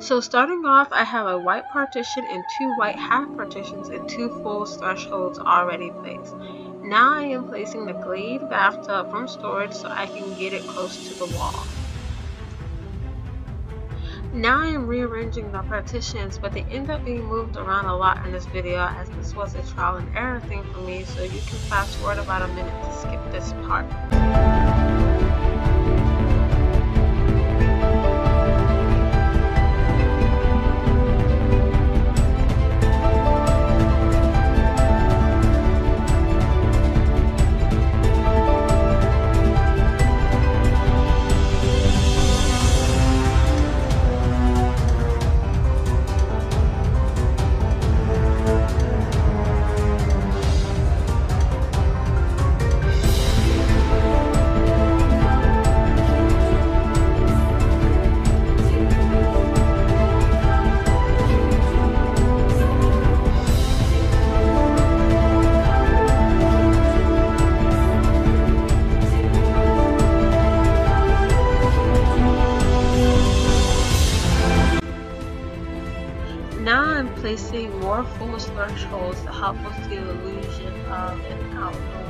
So starting off, I have a white partition and two white half partitions and two fool's thresholds already placed. Now I am placing the Glade bathtub from storage so I can get it close to the wall. Now I am rearranging the partitions, but they end up being moved around a lot in this video as this was a trial and error thing for me, so you can fast forward about a minute to skip this part. Now I'm placing more fool's thresholds to help with the illusion of an outdoor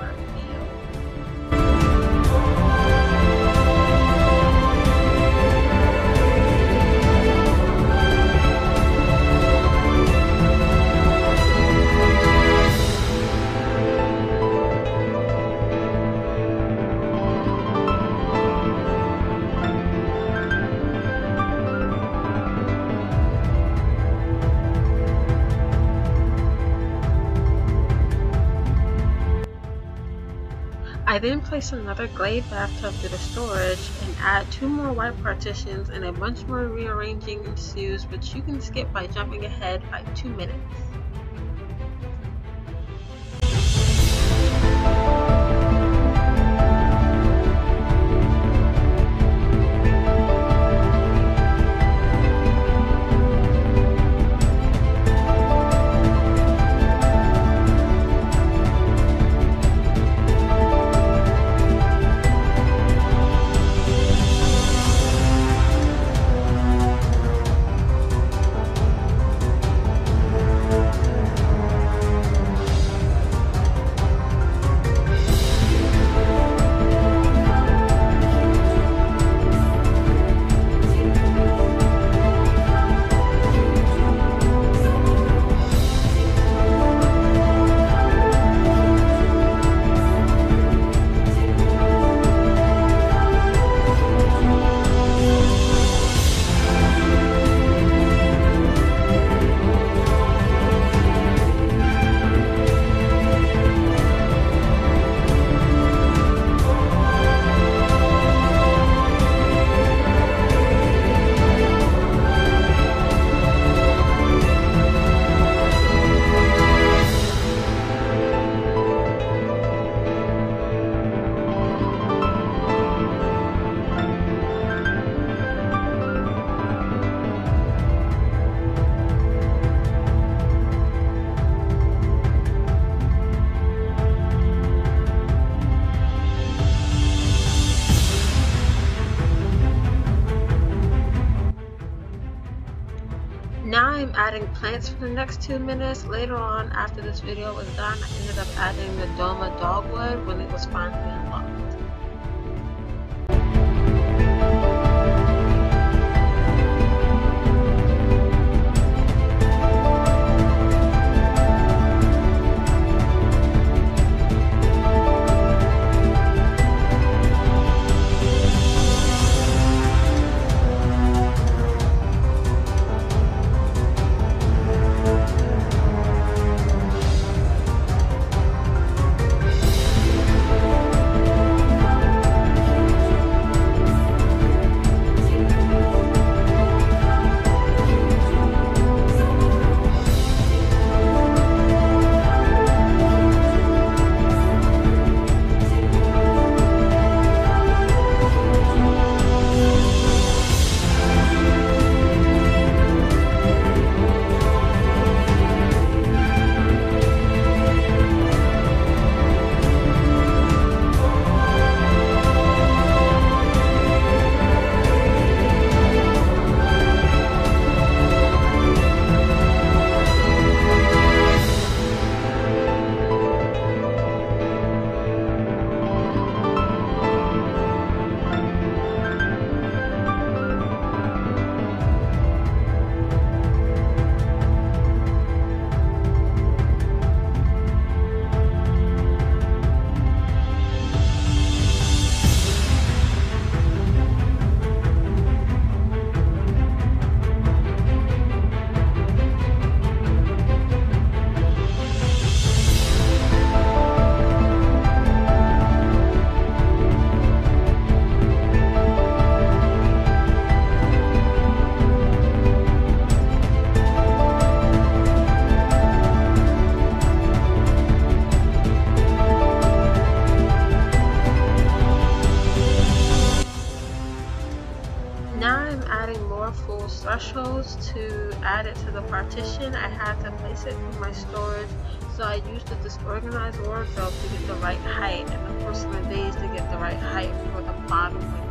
I then place another Glade bathtub to the storage and add two more white partitions and a bunch more rearranging ensues which you can skip by jumping ahead by two minutes. Now I'm adding plants for the next two minutes. Later on, after this video was done, I ended up adding the Doman dogwood when it was finally. Partition, I had to place it in my storage. So I used a disorganized wardrobe to get the right height and of the porcelain vase to get the right height for the bottom window.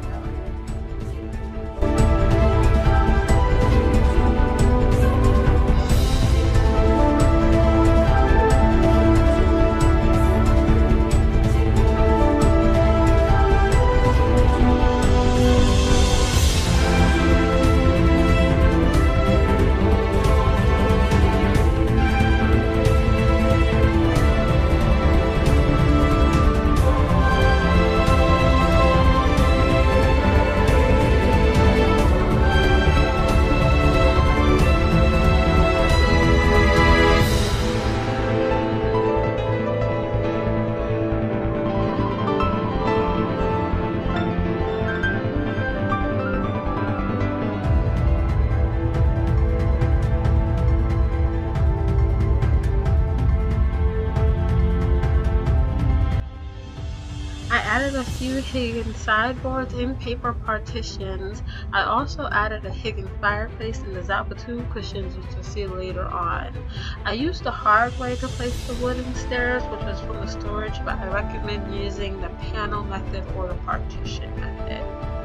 Hingan sideboards and paper partitions. I also added a Hingan fireplace and the Zabuton cushions which you'll see later on. I used the hard way to place the wooden stairs which was from the storage but I recommend using the panel method or the partition method.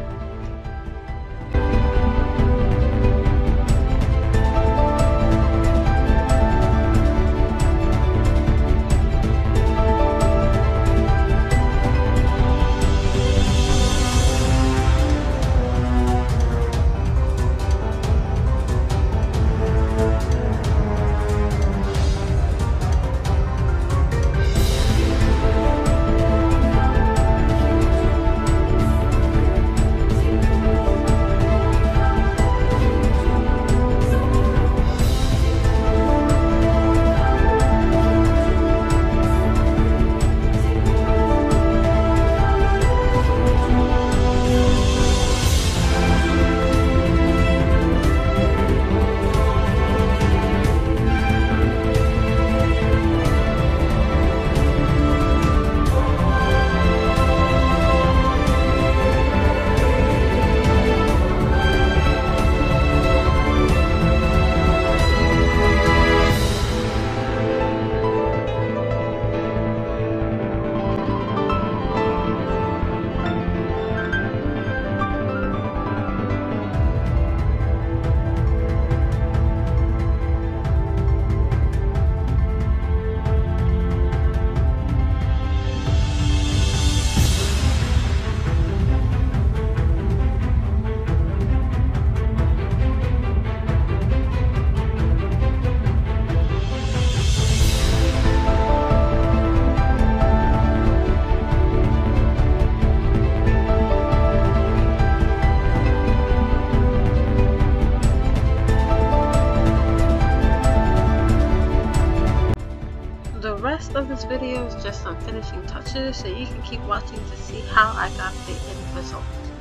Of this video is just some finishing touches so you can keep watching to see how I got the end result.